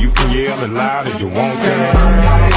you can yell it loud if you want to.